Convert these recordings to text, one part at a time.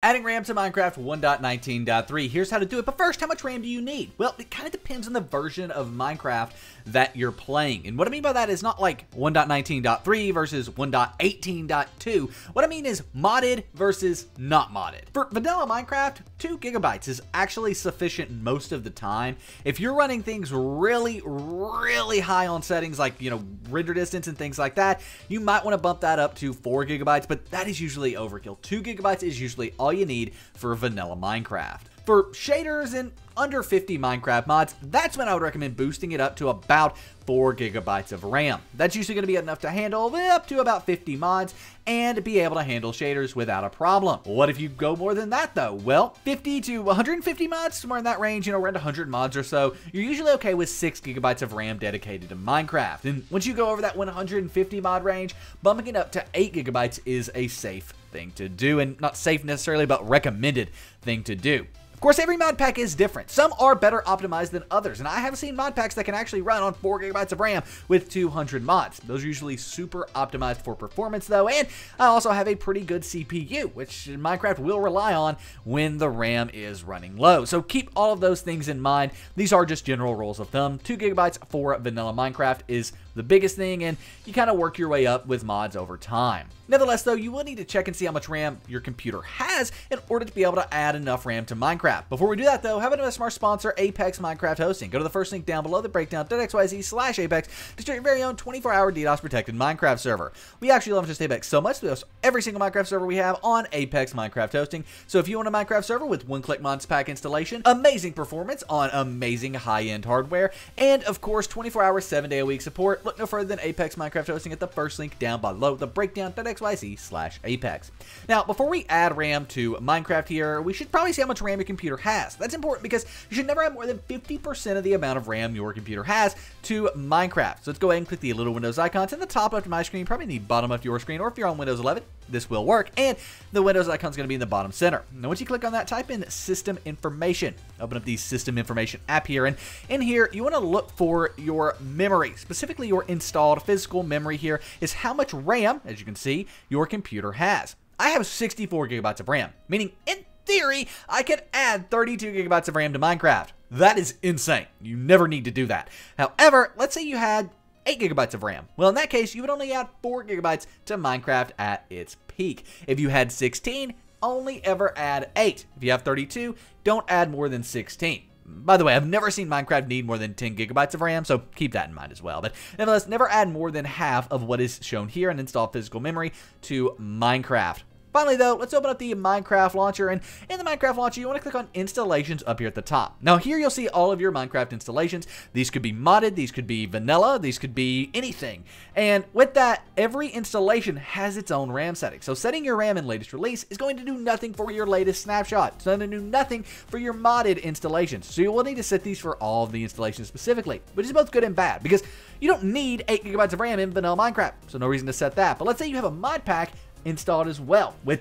Adding RAM to Minecraft 1.19.3. Here's how to do it. But first, how much RAM do you need? Well, it kind of depends on the version of Minecraft that you're playing. And what I mean by that is not like 1.19.3 versus 1.18.2. What I mean is modded versus not modded. For vanilla Minecraft, 2 gigabytes is actually sufficient most of the time. If you're running things really, really high on settings like, you know, render distance and things like that, you might want to bump that up to 4 gigabytes, but that is usually overkill. 2 gigabytes is usually all all you need for vanilla Minecraft. For shaders and under 50 Minecraft mods, that's when I would recommend boosting it up to about 4 gigabytes of RAM. That's usually going to be enough to handle up to about 50 mods and be able to handle shaders without a problem. What if you go more than that though? Well, 50 to 150 mods, somewhere in that range, you know, around 100 mods or so, you're usually okay with 6 gigabytes of RAM dedicated to Minecraft. And once you go over that 150 mod range, bumping it up to 8 gigabytes is a safe thing to do, and not safe necessarily, but recommended thing to do. Of course, every mod pack is different. Some are better optimized than others, and I have seen mod packs that can actually run on 4 gigabytes of RAM with 200 mods. Those are usually super optimized for performance, though, and I also have a pretty good CPU, which Minecraft will rely on when the RAM is running low. So keep all of those things in mind. These are just general rules of thumb. 2 gigabytes for vanilla Minecraft is the biggest thing, and you kind of work your way up with mods over time. Nevertheless, though, you will need to check and see how much RAM your computer has in order to be able to add enough RAM to Minecraft. Before we do that, though, have an smart sponsor, Apex Minecraft Hosting. Go to the first link down below the breakdown.xyz slash Apex to start your very own 24-hour DDoS protected Minecraft server. We actually love just Apex so much, we host every single Minecraft server we have on Apex Minecraft Hosting. So if you want a Minecraft server with one-click mods pack installation, amazing performance on amazing high-end hardware, and of course 24-hour, 7-day-a-week support, look no further than Apex Minecraft Hosting at the first link down below the breakdown.xyz slash Apex. Now, before we add RAM to Minecraft here, we should probably see how much RAM your computer has. That's important because you should never have more than 50% of the amount of RAM your computer has to Minecraft. So let's go ahead and click the little Windows icons in the top left of my screen, probably in the bottom of your screen, or if you're on Windows 11, this will work. And the Windows icon is going to be in the bottom center. Now, once you click on that, type in system information. Open up the system information app here. And in here, you want to look for your memory, specifically your installed physical memory here is how much RAM, as you can see, your computer has. I have 64 gigabytes of RAM, meaning in theory, I could add 32 gigabytes of RAM to Minecraft. That is insane. You never need to do that. However, let's say you had 8 gigabytes of RAM. Well, in that case, you would only add 4 gigabytes to Minecraft at its peak. If you had 16, only ever add 8. If you have 32, don't add more than 16. By the way, I've never seen Minecraft need more than 10 gigabytes of RAM, so keep that in mind as well. But nevertheless, never add more than half of what is shown here and install physical memory to Minecraft. Finally, though, let's open up the Minecraft launcher, and in the Minecraft launcher, you want to click on Installations up here at the top. Now, here you'll see all of your Minecraft installations. These could be modded, these could be vanilla, these could be anything. And with that, every installation has its own RAM setting. So setting your RAM in latest release is going to do nothing for your latest snapshot. It's going to do nothing for your modded installations. So you will need to set these for all of the installations specifically, which is both good and bad, because you don't need 8 gigabytes of RAM in vanilla Minecraft, so no reason to set that. But let's say you have a mod pack installed as well with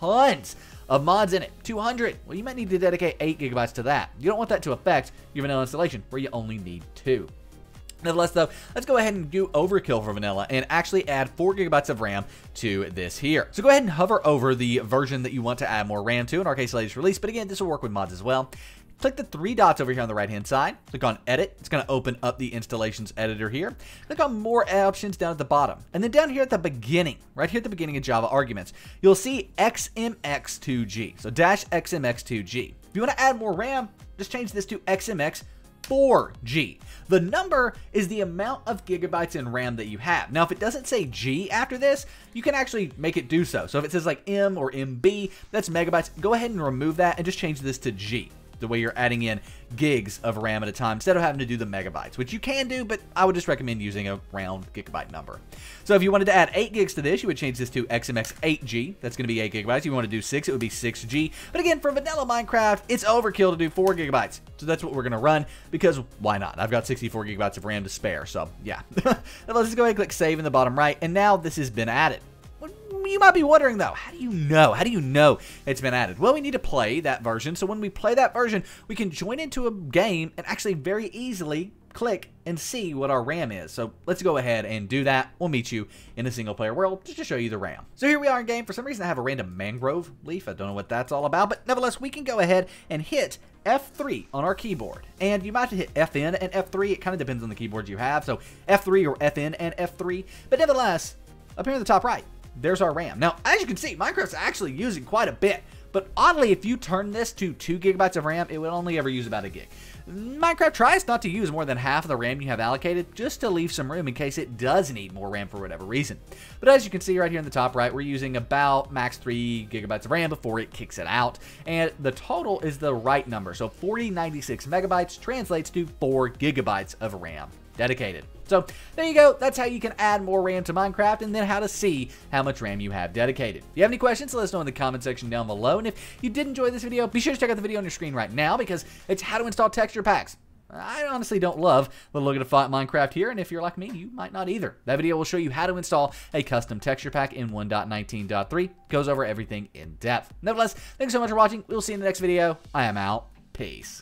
tons of mods in it. 200. Well, you might need to dedicate 8 gigabytes to that. You don't want that to affect your vanilla installation where you only need 2. Nevertheless, though, let's go ahead and do overkill for vanilla and actually add 4 gigabytes of RAM to this here. So go ahead and hover over the version that you want to add more RAM to, in our case, latest release, but again, this will work with mods as well. Click the three dots over here on the right hand side. Click on edit. It's going to open up the installations editor here. Click on more options down at the bottom. And then down here at the beginning, right here at the beginning of Java arguments, you'll see XMX2G. So dash XMX2G. If you want to add more RAM, just change this to XMX 4G. The number is the amount of gigabytes in RAM that you have. Now, if it doesn't say G after this, you can actually make it do so. So if it says like M or MB, that's megabytes. Go ahead and remove that and just change this to G the way you're adding in gigs of RAM at a time instead of having to do the megabytes, which you can do, but I would just recommend using a round gigabyte number. So if you wanted to add 8 gigs to this, you would change this to XMX8G. That's going to be 8 gigabytes. If you want to do 6, it would be 6G. But again, for vanilla Minecraft, it's overkill to do 4 gigabytes. So that's what we're going to run because why not? I've got 64 gigabytes of RAM to spare. So yeah. Let's just go ahead and click save in the bottom right. And now this has been added you might be wondering though, how do you know? How do you know it's been added? Well, we need to play that version. So when we play that version, we can join into a game and actually very easily click and see what our RAM is. So let's go ahead and do that. We'll meet you in a single player world just to show you the RAM. So here we are in game. For some reason I have a random mangrove leaf. I don't know what that's all about, but nevertheless we can go ahead and hit F3 on our keyboard. And you might have to hit FN and F3. It kind of depends on the keyboards you have. So F3 or FN and F3. But nevertheless, up here in the top right, there's our RAM. Now, as you can see, Minecraft's actually using quite a bit. But oddly, if you turn this to 2 gigabytes of RAM, it would only ever use about a gig. Minecraft tries not to use more than half of the RAM you have allocated, just to leave some room in case it does need more RAM for whatever reason. But as you can see right here in the top right, we're using about max 3 gigabytes of RAM before it kicks it out, and the total is the right number, so 4096 megabytes translates to 4 gigabytes of RAM dedicated. So there you go. That's how you can add more RAM to Minecraft and then how to see how much RAM you have dedicated. If you have any questions, let us know in the comment section down below. And if you did enjoy this video, be sure to check out the video on your screen right now because it's how to install texture packs. I honestly don't love the look of Minecraft here, and if you're like me, you might not either. That video will show you how to install a custom texture pack in 1.19.3. Goes over everything in depth. Nevertheless, thanks so much for watching. We'll see you in the next video. I am out. Peace.